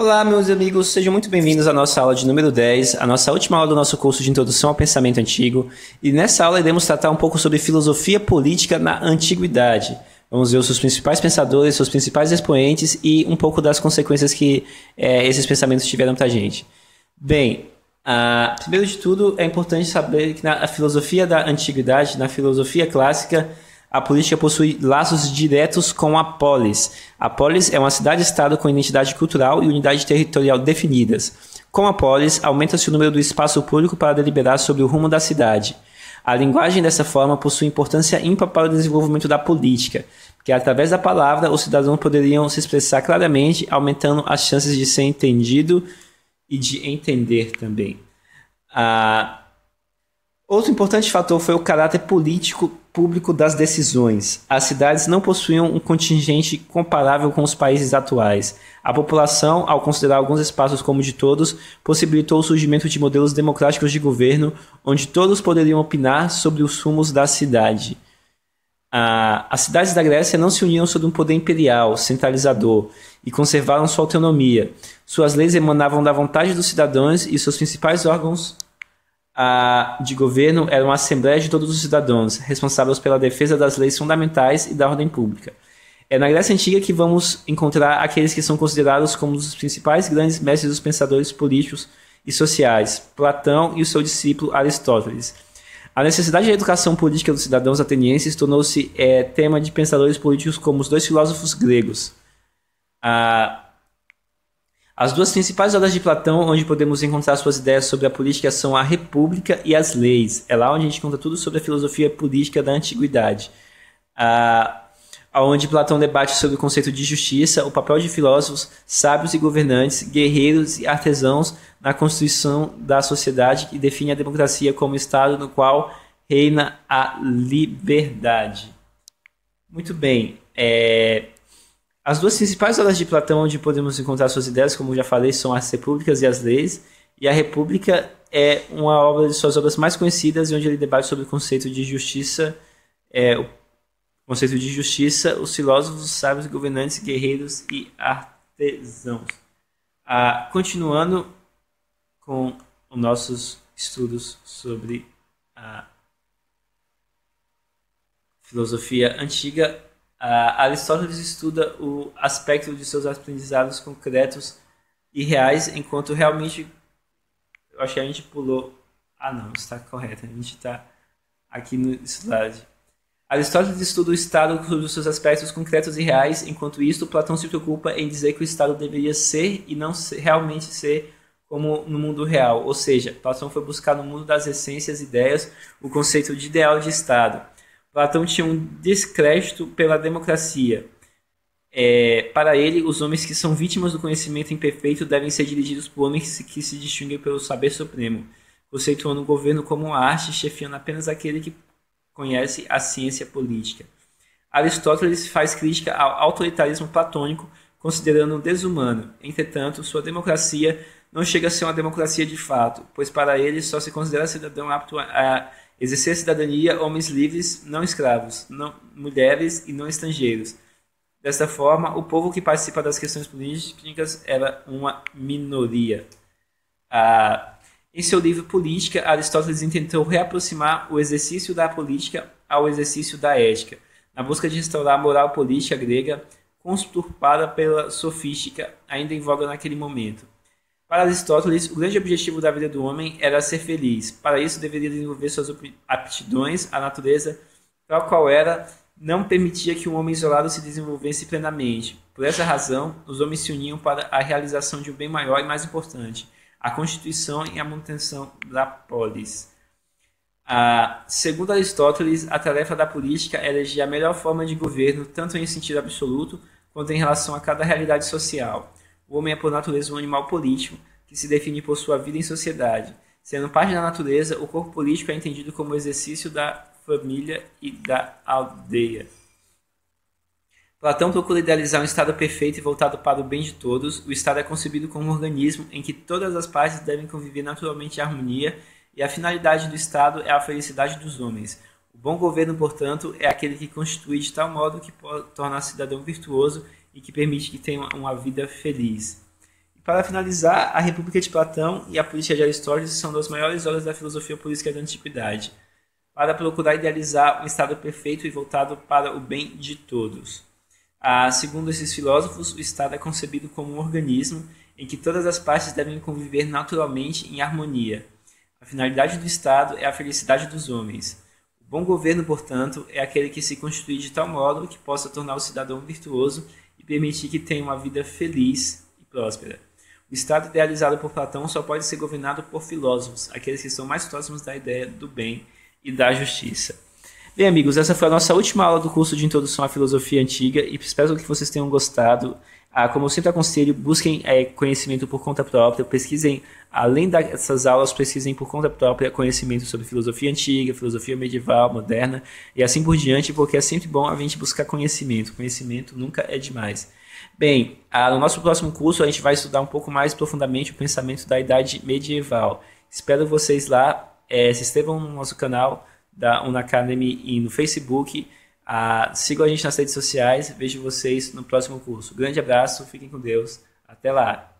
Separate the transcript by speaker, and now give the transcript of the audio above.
Speaker 1: Olá, meus amigos, sejam muito bem-vindos à nossa aula de número 10, a nossa última aula do nosso curso de Introdução ao Pensamento Antigo. E nessa aula iremos tratar um pouco sobre filosofia política na antiguidade. Vamos ver os seus principais pensadores, seus principais expoentes e um pouco das consequências que é, esses pensamentos tiveram para a gente. Bem, primeiro de tudo, é importante saber que na filosofia da antiguidade, na filosofia clássica, a política possui laços diretos com a polis. A polis é uma cidade-estado com identidade cultural e unidade territorial definidas. Com a polis, aumenta-se o número do espaço público para deliberar sobre o rumo da cidade. A linguagem dessa forma possui importância ímpar para o desenvolvimento da política, porque através da palavra os cidadãos poderiam se expressar claramente, aumentando as chances de ser entendido e de entender também. Ah, Outro importante fator foi o caráter político público das decisões. As cidades não possuíam um contingente comparável com os países atuais. A população, ao considerar alguns espaços como de todos, possibilitou o surgimento de modelos democráticos de governo, onde todos poderiam opinar sobre os rumos da cidade. Ah, as cidades da Grécia não se uniam sob um poder imperial, centralizador, e conservaram sua autonomia. Suas leis emanavam da vontade dos cidadãos e seus principais órgãos de governo era uma assembleia de todos os cidadãos, responsáveis pela defesa das leis fundamentais e da ordem pública. É na Grécia Antiga que vamos encontrar aqueles que são considerados como os principais grandes mestres dos pensadores políticos e sociais, Platão e o seu discípulo Aristóteles. A necessidade da educação política dos cidadãos atenienses tornou-se é, tema de pensadores políticos como os dois filósofos gregos. Ah, as duas principais obras de Platão, onde podemos encontrar suas ideias sobre a política, são a República e as Leis. É lá onde a gente conta tudo sobre a filosofia política da antiguidade. Ah, onde Platão debate sobre o conceito de justiça, o papel de filósofos, sábios e governantes, guerreiros e artesãos na constituição da sociedade e define a democracia como estado no qual reina a liberdade. Muito bem. É, as duas principais obras de Platão onde podemos encontrar suas ideias, como já falei, são as Repúblicas e as Leis. E a República é uma obra de suas obras mais conhecidas, onde ele debate sobre o conceito de justiça, é, o conceito de justiça, os filósofos, os sábios, governantes, guerreiros e artesãos. Ah, continuando com os nossos estudos sobre a filosofia antiga, Uh, Aristóteles estuda o aspecto de seus aprendizados concretos e reais, enquanto realmente eu acho que a gente pulou. Ah, não, está correto, a gente está aqui no slide. Aristóteles estuda o Estado sobre os seus aspectos concretos e reais, enquanto isto, Platão se preocupa em dizer que o Estado deveria ser e não ser, realmente ser como no mundo real. Ou seja, Platão foi buscar no mundo das essências e ideias o conceito de ideal de Estado. Platão tinha um descrédito pela democracia. É, para ele, os homens que são vítimas do conhecimento imperfeito devem ser dirigidos por homens que se distinguem pelo saber supremo, conceituando o governo como arte, chefiando apenas aquele que conhece a ciência política. Aristóteles faz crítica ao autoritarismo platônico, considerando-o desumano. Entretanto, sua democracia não chega a ser uma democracia de fato, pois para ele só se considera cidadão apto a Exercer cidadania homens livres, não escravos, não, mulheres e não estrangeiros. Desta forma, o povo que participa das questões políticas era uma minoria. Ah, em seu livro Política, Aristóteles tentou reaproximar o exercício da política ao exercício da ética, na busca de restaurar a moral política grega, conturpada pela sofística, ainda em voga naquele momento. Para Aristóteles, o grande objetivo da vida do homem era ser feliz. Para isso, deveria desenvolver suas aptidões. A natureza, tal qual era, não permitia que um homem isolado se desenvolvesse plenamente. Por essa razão, os homens se uniam para a realização de um bem maior e mais importante, a constituição e a manutenção da polis. Ah, segundo Aristóteles, a tarefa da política é eleger a melhor forma de governo, tanto em sentido absoluto quanto em relação a cada realidade social. O homem é por natureza um animal político que se define por sua vida em sociedade. Sendo parte da natureza, o corpo político é entendido como o exercício da família e da aldeia. Platão procura idealizar um Estado perfeito e voltado para o bem de todos. O Estado é concebido como um organismo em que todas as partes devem conviver naturalmente em harmonia, e a finalidade do Estado é a felicidade dos homens. O bom governo, portanto, é aquele que constitui de tal modo que pode tornar o cidadão virtuoso e que permite que tenha uma vida feliz. para finalizar, a República de Platão e a Política de Aristóteles são das maiores obras da filosofia política da antiguidade, para procurar idealizar um Estado perfeito e voltado para o bem de todos. Ah, segundo esses filósofos, o Estado é concebido como um organismo em que todas as partes devem conviver naturalmente em harmonia. A finalidade do Estado é a felicidade dos homens. O bom governo, portanto, é aquele que se constitui de tal modo que possa tornar o cidadão virtuoso e permitir que tenha uma vida feliz e próspera. O Estado idealizado por Platão só pode ser governado por filósofos, aqueles que são mais próximos da ideia do bem e da justiça. Bem, amigos, essa foi a nossa última aula do curso de Introdução à Filosofia Antiga e espero que vocês tenham gostado. Ah, como eu sempre aconselho, busquem é, conhecimento por conta própria, pesquisem, além dessas aulas, pesquisem por conta própria conhecimento sobre filosofia antiga, filosofia medieval, moderna e assim por diante, porque é sempre bom a gente buscar conhecimento. Conhecimento nunca é demais. Bem, ah, no nosso próximo curso a gente vai estudar um pouco mais profundamente o pensamento da Idade Medieval. Espero vocês lá. É, se inscrevam no nosso canal da Unacademy e no Facebook. Ah, sigam a gente nas redes sociais. Vejo vocês no próximo curso. Grande abraço, fiquem com Deus. Até lá!